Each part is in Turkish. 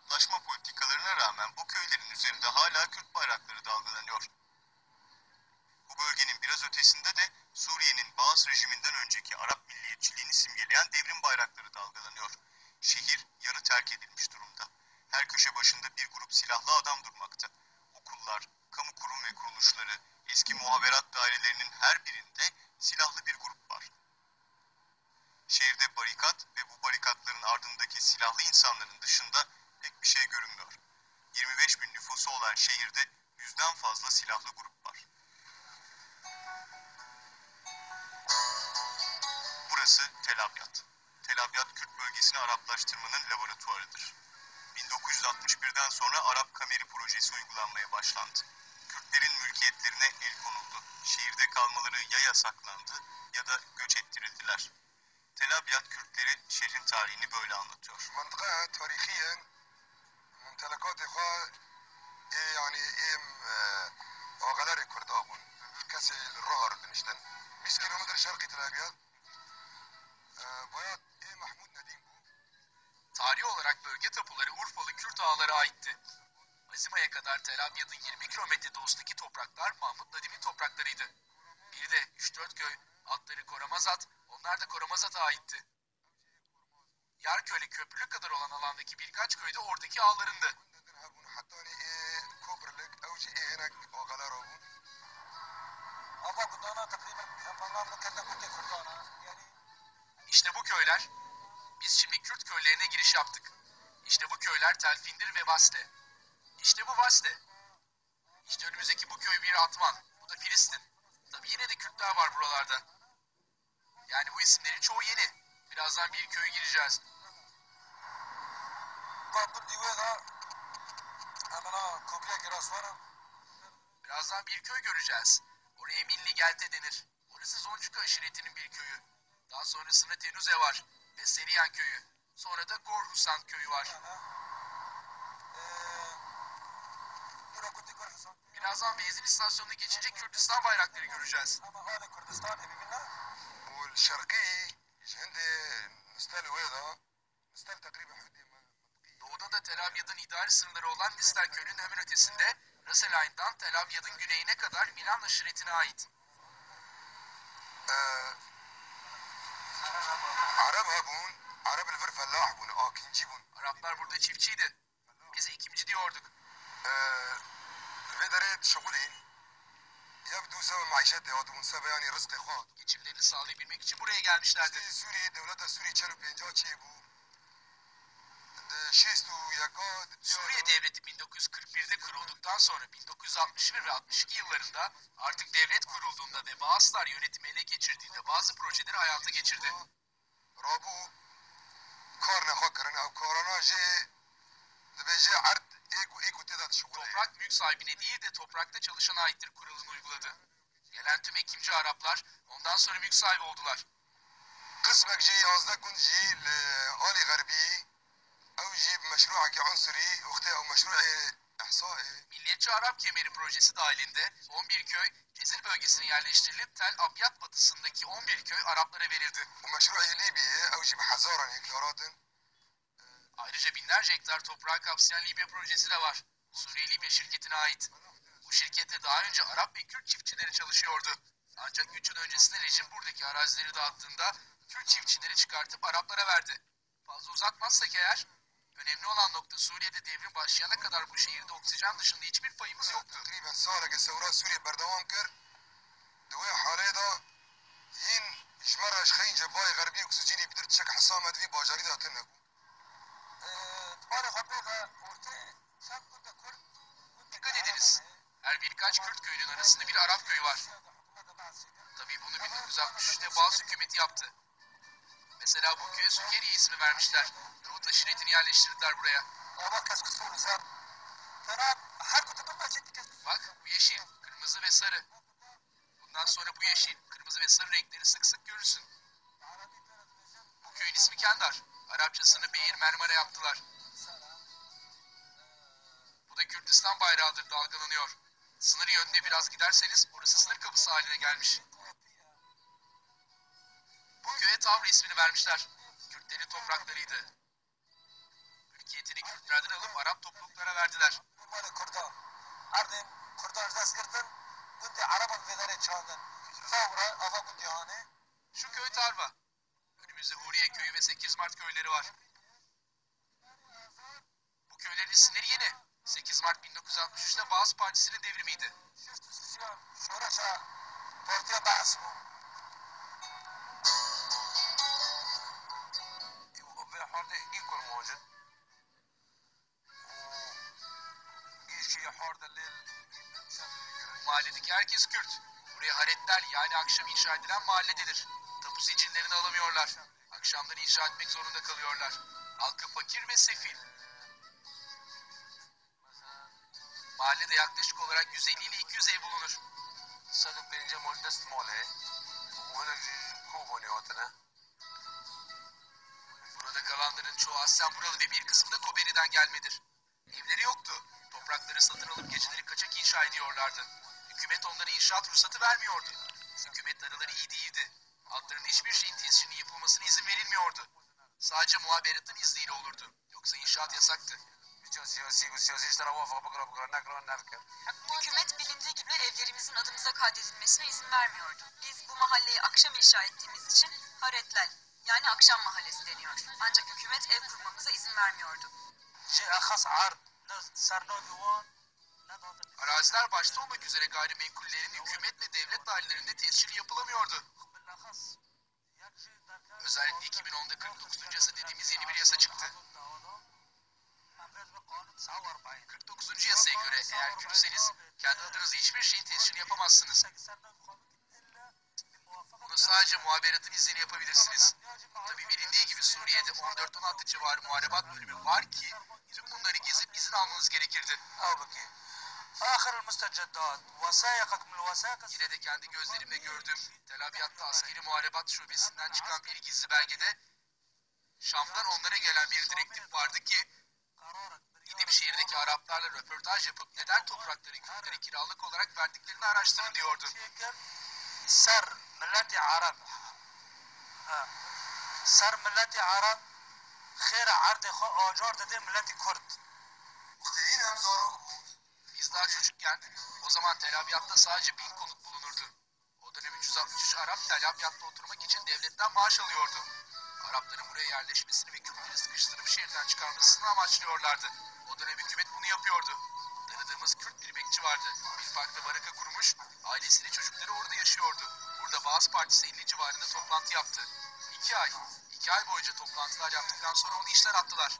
Araplaşma politikalarına rağmen bu köylerin üzerinde hala Kürt bayrakları dalgalanıyor. Bu bölgenin biraz ötesinde de Suriye'nin Baas rejiminden önceki Arap milliyetçiliğini simgeleyen devrim bayrakları dalgalanıyor. Şehir yarı terk edilmiş durumda. Her köşe başında bir grup silahlı adam durmakta. Okullar, kamu kurum ve kuruluşları, eski muhaberat dairelerinin her birinde silahlı bir grup var. Şehirde barikat ve bu barikatların ardındaki silahlı insanların dışında pek bir şey görünmüyor. 25 bin nüfusu olan şehirde yüzden fazla silahlı grup var. Burası Tel Abyad. Tel Abyad Kürt bölgesini Araplaştırmanın laboratuvarıdır. 1961'den sonra Arap Kameri projesi uygulanmaya başlandı. Kürtlerin mülkiyetlerine el konuldu. Şehirde kalmaları ya yasaklandı ya da göç ettirildiler. Tel Abyad Kürtleri şehrin tarihini böyle anlatıyor. Mantıka tarihiyen ممتلكات إخوة إيه يعني إيه أغلار كرد أبون كاسي الرهر دنشتن 100 كيلومتر شرقي تل أبيض آه، بياض إيه محمود نديم بو Tarihi olarak bölge tapuları Urfalı Kürt ağalara aitti. Azima'ya kadar Tel Abyad'ın 20 kilometre doğusundaki topraklar Mahmut Nadim'in topraklarıydı. Bir de 3-4 köy, adları Koramazat, onlar da Koramazat'a aitti. Yarköylü köprülü kadar olan alandaki birkaç köyde oradaki ağlarındı. İşte bu köyler. Biz şimdi Kürt köylerine giriş yaptık. İşte bu köyler Telfindir ve Vaste. İşte bu Vaste. İşte önümüzdeki bu köy bir Atman. Bu da Filistin. Tabi yine de Kürtler var buralarda. Yani bu isimlerin çoğu yeni. Birazdan bir köye gireceğiz باب ديوغا أنا كوبريا كراسوانا Birazdan bir köy göreceğiz. Oraya Milli Gelte denir. Orası Zoncuk aşiretinin bir köyü. Daha sonrasında Tenuze var ve Seriyan köyü. Sonra da Gorhusan köyü var. أنا كنت كردستان Birazdan benzin istasyonunu geçince Kürdistan bayrakları göreceğiz. أما هذا كردستان أبي منا والشرقي عند نستال ويضة نستال تقريبا حدود İstanbul'da Tel Avyad'ın idari sınırları olan Listerköl'ün hemen ötesinde Raselayn'dan Tel Avyad'ın güneyine kadar Milan aşiretine ait. Ee, Araplar burada çiftçiydi. Biz ekimci diyorduk. Geçimlerini sağlayabilmek için buraya gelmişlerdi. Suriye devlete Suriye çarpı bu. Suriye devleti 1941'de kurulduktan sonra 1961 ve 62 yıllarında artık devlet kurulduğunda ve Baaslar yönetimi ele geçirdiğinde bazı projeleri hayata geçirdi. Toprak mülk sahibine değil de toprakta çalışana aittir kuralını uyguladı. Gelen tüm Ekimci Araplar ondan sonra mülk sahibi oldular. Kısmekci yazda kunci li Ali Arap Kemeri projesi dahilinde 11 köy Gezir bölgesine yerleştirilip Tel Abyad batısındaki 11 köy Araplara verildi. Ayrıca binlerce hektar toprağı kapsayan Libya projesi de var. Suriye Libya şirketine ait. Bu şirkette daha önce Arap ve Kürt çiftçileri çalışıyordu. Ancak 3 yıl öncesinde rejim buradaki arazileri dağıttığında Kürt çiftçileri çıkartıp Araplara verdi. Fazla uzatmazsak eğer Önemli olan nokta Suriye'de devrim başlayana kadar bu şehirde oksijen dışında hiçbir payımız yoktu. Takriben sahara kesevra Suriye berdevam kır. Dve haleda yin jmer aşkayın cebai garbi oksijeni bilir çek hasamet vi bacari ee, da atın nebu. Dikkat ediniz. Her birkaç Kürt köyünün arasında bir Arap köyü var. Tabii bunu 1963'te bazı hükümeti yaptı. Mesela bu köye Sukeriye ismi vermişler. Davut aşiretini yerleştirdiler buraya. Bak bu yeşil, kırmızı ve sarı. Bundan sonra bu yeşil, kırmızı ve sarı renkleri sık sık görürsün. Bu köyün ismi Kendar. Arapçasını Beyir Mermer'e yaptılar. Bu da Kürdistan bayrağıdır dalgalanıyor. Sınır yönüne biraz giderseniz orası sınır kapısı haline gelmiş. Konya'ya Tavr ismini vermişler. Kürtlerin topraklarıydı. Mülkiyetini Kürtlerden alıp Arap topluluklara verdiler. Ardın Kurdar zaskırtın gündi Arap vedere çağdın. Tavra ava gündi hane. Şu köy Tarva. Önümüzde Huriye köyü ve 8 Mart köyleri var. Bu köylerin isimleri yeni. 8 Mart 1963'te Bağız Partisi'nin devrimiydi. Şurası, şurası, şurası, şurası, şurası, şurası, inşa edilen mahallededir. Tapu sicillerini alamıyorlar. Akşamları inşa etmek zorunda kalıyorlar. Halkı fakir ve sefil. Mahallede yaklaşık olarak 150 ile 200 ev bulunur. Sadık Birinci Mojda Smole, Burada kalanların çoğu aslen buralı ve bir kısmı da Koberi'den gelmedir. Evleri yoktu. Toprakları satın alıp geceleri kaçak inşa ediyorlardı. Hükümet onlara inşaat ruhsatı vermiyordu. Hükümet araları iyi değildi. Halkların hiçbir şeyin tesisinin yapılmasına izin verilmiyordu. Sadece muhaberatın izniyle olurdu. Yoksa inşaat yasaktı. Hükümet bilindiği gibi evlerimizin adımıza kaydedilmesine izin vermiyordu. Biz bu mahalleyi akşam inşa ettiğimiz için Haretlel yani akşam mahallesi deniyor. Ancak hükümet ev kurmamıza izin vermiyordu. Araziler başta olmak üzere gayrimenkullerin hükümet ve devlet dairelerinde tescili yapılamıyordu. Özellikle 2010'da 49. yasa dediğimiz yeni bir yasa çıktı. 49. yasaya göre eğer Kürtseniz kendi adınıza hiçbir şeyin tescilini yapamazsınız. Bunu sadece muhaberatın izniyle yapabilirsiniz. Tabi bilindiği gibi Suriye'de 14-16 civarı muharebat bölümü var ki tüm bunları gezip izin almanız gerekirdi. Al bakayım. Yine de kendi gözlerimle gördüm. Tel Abyad'da askeri muharebat şubesinden çıkan bir gizli belgede Şam'dan onlara gelen bir direktif vardı ki İdim şehirdeki Araplarla röportaj yapıp neden toprakları Kürtlere kiralık olarak verdiklerini araştırın diyordu. Ser milleti Arap Ser milleti Arap Khir ardi acar dedi milleti Kürt Dediğin hem zor biz daha çocukken o zaman Tel Abyad'da sadece bin konut bulunurdu. O dönem 363 Arap Tel Abyad'da oturmak için devletten maaş alıyordu. Arapların buraya yerleşmesini ve Kürtleri sıkıştırıp şehirden çıkarmasını amaçlıyorlardı. O dönem hükümet bunu yapıyordu. Tanıdığımız Kürt bir bekçi vardı. Bir parkta baraka kurmuş, ailesiyle çocukları orada yaşıyordu. Burada Bağız Partisi 50 civarında toplantı yaptı. İki ay, iki ay boyunca toplantılar yaptıktan sonra onu işten attılar.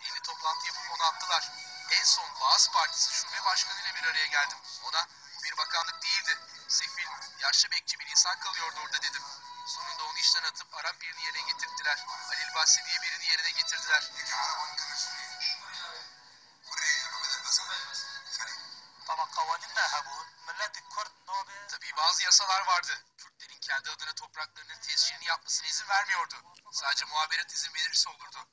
50 toplantı yapıp onu attılar en son Bağız Partisi Şube Başkanı ile bir araya geldim. Ona bir bakanlık değildi. Sefil, yaşlı bekçi bir insan kalıyordu orada dedim. Sonunda onu işten atıp Arap birini yerine getirdiler. Halil Bahsi diye birini yerine getirdiler. Tabii bazı yasalar vardı. Türklerin kendi adına topraklarının tescilini yapmasına izin vermiyordu. Sadece muhabirat izin verirse olurdu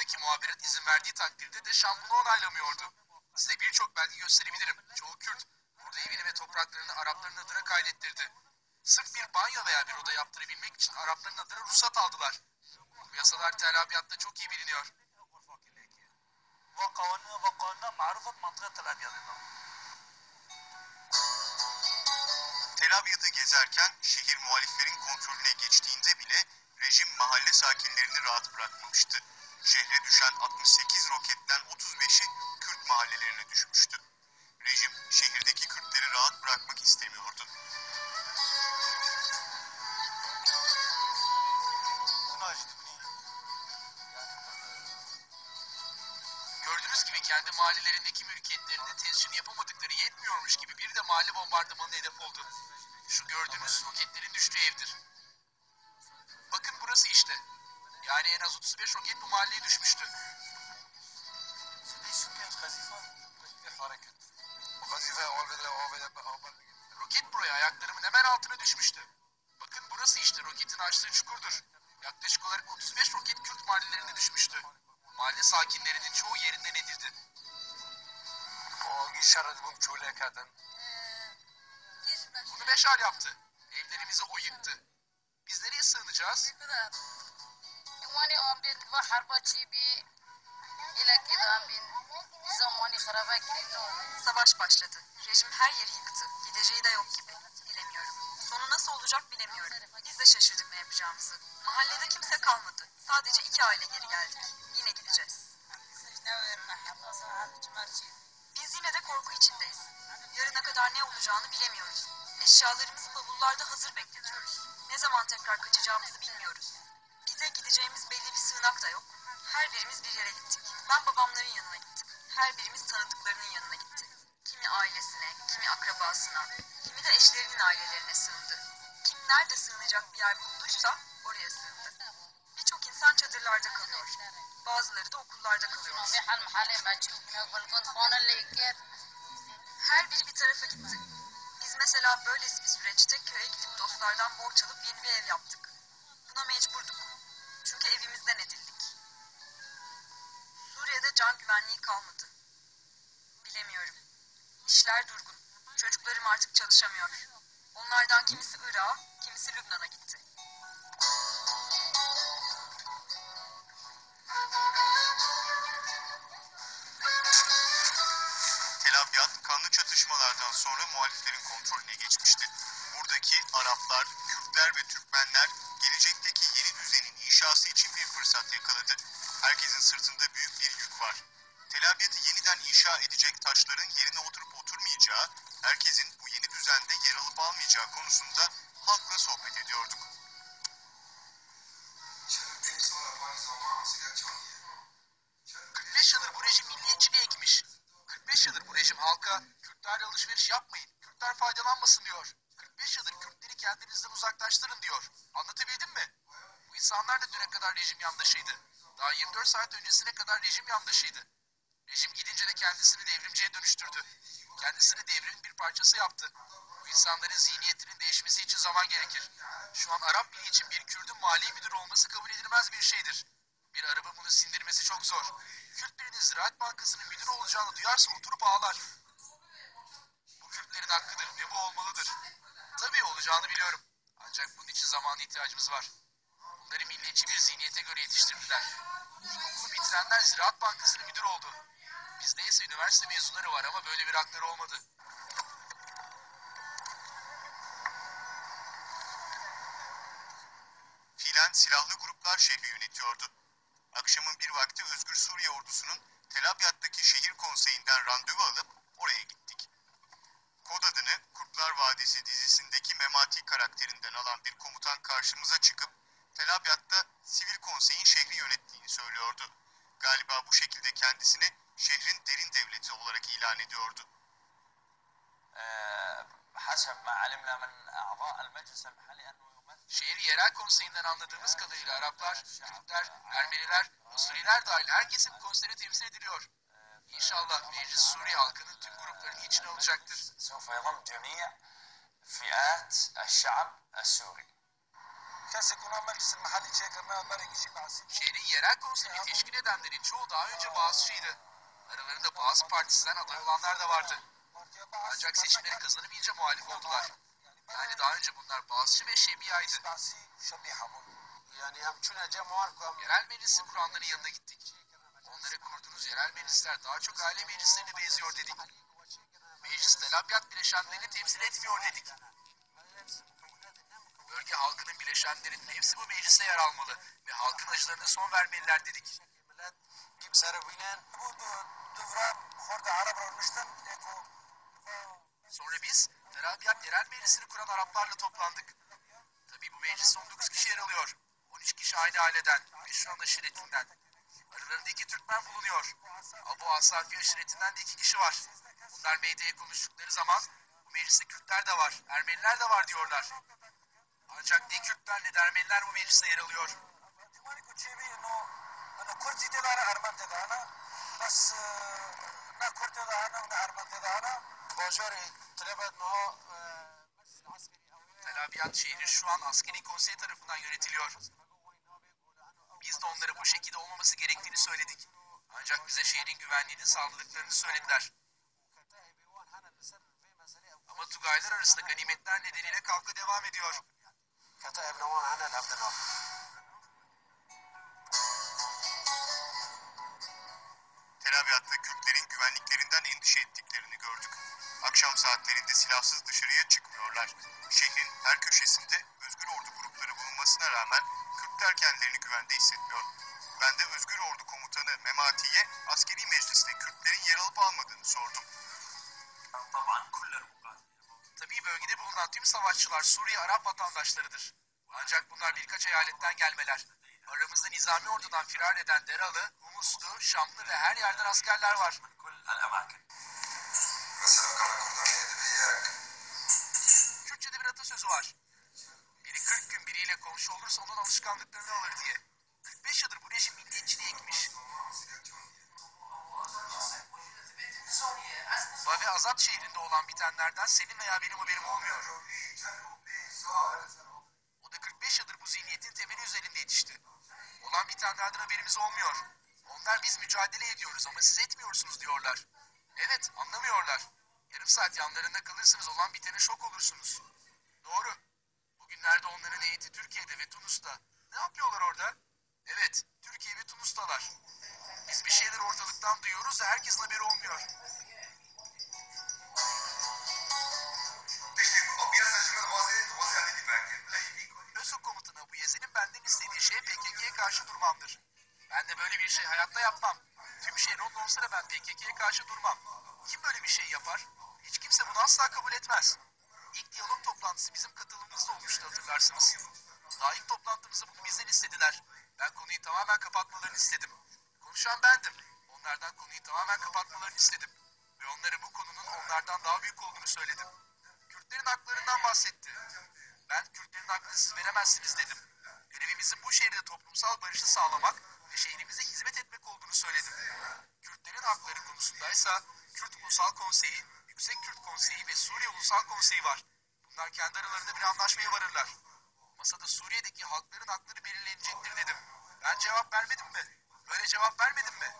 buradaki muhabirin izin verdiği takdirde de şampiyonu onaylamıyordu. Size birçok belge gösterebilirim. Çoğu Kürt. Burada evini ve topraklarını Arapların adına kaydettirdi. Sırf bir banyo veya bir oda yaptırabilmek için Arapların adına ruhsat aldılar. Bu yasalar Tel çok iyi biliniyor. Tel Abyad'ı gezerken şehir muhaliflerin kontrolüne geçtiğinde bile rejim mahalle sakinlerini rahat bırakmamıştı. Şehre düşen 68 roketten 35'i Kürt mahallelerine düşmüştü. Rejim şehirdeki Kürtleri rahat bırakmak istemiyordu. Gördüğünüz gibi kendi mahallelerindeki mülkiyetlerinde tescil yapamadıkları yetmiyormuş gibi bir de mahalle bombardımanı hedef oldu. Şu gördüğünüz roketlerin düştüğü evdir. Bakın burası işte. Yani en az 35 roket bu mahalleye düşmüştü. Roket buraya ayaklarımın hemen altına düşmüştü. Bakın burası işte roketin açtığı çukurdur. Yaklaşık olarak 35 roket Kürt mahallelerine düşmüştü. Mahalle sakinlerinin çoğu yerinden edildi. Bunu Beşar yaptı. Evlerimizi o yıktı. Biz nereye sığınacağız? زماني آن بین و حربا چی بی ilaki آن zamanı haraba girin Savaş başladı. Rejim her yeri yıktı. Gideceği de yok gibi. Bilemiyorum. Sonu nasıl olacak bilemiyorum. Biz de şaşırdık ne yapacağımızı. Mahallede kimse kalmadı. Sadece iki aile geri geldik. Yine gideceğiz. Biz yine de korku içindeyiz. Yarına kadar ne olacağını bilemiyoruz. Eşyalarımızı bavullarda hazır bekletiyoruz. Ne zaman tekrar kaçacağımızı bilmiyoruz. Merkeze gideceğimiz belli bir sığınak da yok. Her birimiz bir yere gittik. Ben babamların yanına gittim. Her birimiz tanıdıklarının yanına gitti. Kimi ailesine, kimi akrabasına, kimi de eşlerinin ailelerine sığındı. Kim nerede sığınacak bir yer bulduysa oraya sığındı. Birçok insan çadırlarda kalıyor. Bazıları da okullarda kalıyor. Her biri bir tarafa gitti. Biz mesela böylesi bir süreçte köye gidip dostlardan borç alıp yeni bir ev yaptık. Buna mecburduk. Çünkü evimizden edildik. Suriye'de can güvenliği kalmadı. Bilemiyorum. İşler durgun. Çocuklarım artık çalışamıyor. Onlardan kimisi Irak'a, kimisi Lübnan'a gitti. Tel kanlı çatışmalardan sonra muhaliflerin kontrolüne geçmişti. Buradaki Araplar, Kürtler ve Türkmenler inşası için bir fırsat yakaladı. Herkesin sırtında büyük bir yük var. Tel Abyad'ı yeniden inşa edecek taşların yerine oturup oturmayacağı, herkesin bu yeni düzende yer alıp almayacağı konusunda halkla sohbet ediyorduk. 45 yıldır bu rejim milliyetçiliğe ekmiş. 45 yıldır bu rejim halka Kürtlerle alışveriş yapmayın, rejim yandaşıydı. Daha 24 saat öncesine kadar rejim yandaşıydı. Rejim gidince de kendisini devrimciye dönüştürdü. Kendisini devrimin bir parçası yaptı. Bu insanların zihniyetinin değişmesi için zaman gerekir. Şu an Arap Birliği için bir Kürdün mali müdür olması kabul edilmez bir şeydir. Bir Arap'ın bunu sindirmesi çok zor. Kürt birinin Ziraat Bankası'nın müdür olacağını duyarsa oturup ağlar. Bu Kürtlerin hakkıdır ve bu olmalıdır. Tabii olacağını biliyorum. Ancak bunun için zamana ihtiyacımız var. Bunları milliyetçi bir zihniyete göre yetiştirdiler. İlkokulu bitirenler Ziraat Bankası'nın müdür oldu. Bizde ise üniversite mezunları var ama böyle bir hakları olmadı. Fiilen silahlı gruplar şehri yönetiyordu. Akşamın bir vakti Özgür Suriye ordusunun Tel Abyad'daki şehir konseyinden randevu alıp oraya gittik. Kod adını Kurtlar Vadisi dizisindeki Memati karakterinden alan bir komutan karşımıza çıkıp Felabiyat'ta sivil konseyin şehri yönettiğini söylüyordu. Galiba bu şekilde kendisini şehrin derin devleti olarak ilan ediyordu. Şehir yerel konseyinden anladığımız kadarıyla Araplar, Türkler, Ermeniler, Suriler dahil herkesin konsere temsil ediliyor. İnşallah meclis Suriye halkının tüm gruplarını içine alacaktır. Şehrin yerel konseyini teşkil edenlerin çoğu daha önce Boğazçıydı. Aralarında Boğaz Partisi'nden aday olanlar da vardı. Ancak seçimleri kazanamayınca muhalif oldular. Yani daha önce bunlar Boğazçı ve Şemiya'ydı. Yerel meclisi kuranların yanına gittik. Onlara kurduğunuz yerel meclisler daha çok aile meclislerine benziyor dedik. Meclis de Labyat bileşenlerini temsil etmiyor dedik. Bölge halkının bileşenlerinin hepsi bu mecliste yer almalı ve halkın acılarına son vermeliler dedik. Sonra biz Tel Abyad yerel meclisini kuran Araplarla toplandık. Tabii bu meclis 19 kişi yer alıyor. 13 kişi aynı aileden, Meşruan aşiretinden. Aralarında iki Türkmen bulunuyor. Abu Asafi aşiretinden de iki kişi var. Bunlar medyaya konuştukları zaman bu mecliste Kürtler de var, Ermeniler de var diyorlar. Ancak ne Kürtler ne Ermeniler bu mecliste yer alıyor. Euh, Tel Abyad şehri şu an askeri konsey tarafından yönetiliyor. Biz de onlara bu şekilde olmaması gerektiğini söyledik. Ancak bize şehrin güvenliğini sağladıklarını söylediler. Ama Tugaylar arasında ganimetler nedeniyle kavga devam ediyor. Tel Abyad'da Kürtlerin güvenliklerinden endişe ettiklerini gördük. Akşam saatlerinde silahsız dışarıya çıkmıyorlar. Şehrin her köşesinde özgür ordu grupları bulunmasına rağmen Kürtler kendilerini güvende hissetmiyor. Ben de özgür ordu komutanı Memati'ye askeri mecliste Kürtlerin yer alıp almadığını sordum. tüm savaşçılar Suriye Arap vatandaşlarıdır. Ancak bunlar birkaç eyaletten gelmeler. Aramızda nizami ordudan firar eden Deralı, Humuslu, Şamlı ve her yerden askerler var. Kürtçe'de bir atasözü var. Biri 40 gün biriyle komşu olursa onun alışkanlıklarını alır diye. 45 yıldır bu rejim milliyetçiliği ekmeği Bave Azat şehrinde olan bitenlerden senin veya benim haberim olmuyor. O da 45 yıldır bu zihniyetin temeli üzerinde yetişti. Olan bitenlerden haberimiz olmuyor. Onlar biz mücadele ediyoruz ama siz etmiyorsunuz diyorlar. Evet anlamıyorlar. Yarım saat yanlarında kalırsınız olan bitene şok olursunuz. Doğru. Bugünlerde onların heyeti Türkiye'de ve Tunus'ta. Ne yapıyorlar orada? Evet, Türkiye ve Tunus'talar. Biz bir şeyler ortalıktan duyuyoruz da herkesin haberi olmuyor. Bir şey hayatta yapmam. Tüm şehir onun olsa da ben PKK'ye karşı durmam. Kim böyle bir şey yapar? Hiç kimse bunu asla kabul etmez. İlk diyalog toplantısı bizim katılımımızda olmuştu hatırlarsınız. Daha ilk toplantımızda bunu bizden istediler. Ben konuyu tamamen kapatmalarını istedim. Konuşan bendim. Onlardan konuyu tamamen kapatmalarını istedim. Ve onlara bu konunun onlardan daha büyük olduğunu söyledim. Kürtlerin haklarından bahsetti. Ben Kürtlerin hakkını siz veremezsiniz dedim. Görevimizin bu şehirde toplumsal barışı sağlamak şehrimize hizmet etmek olduğunu söyledim. Kürtlerin hakları konusundaysa Kürt Ulusal Konseyi, Yüksek Kürt Konseyi ve Suriye Ulusal Konseyi var. Bunlar kendi aralarında bir anlaşmaya varırlar. Masada Suriye'deki halkların hakları belirlenecektir dedim. Ben cevap vermedim mi? Böyle cevap vermedim mi?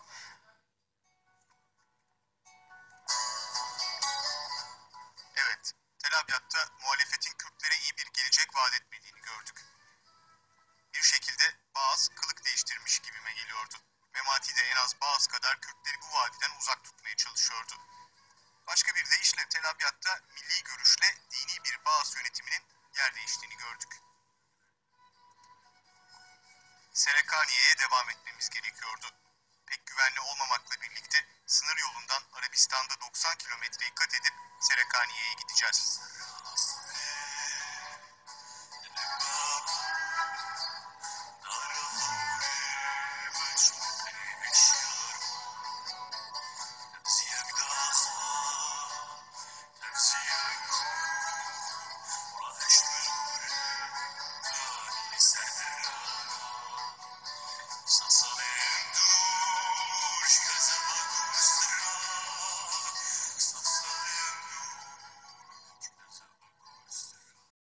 90 kilometreyi kat edip Serekaniye'ye gideceğiz.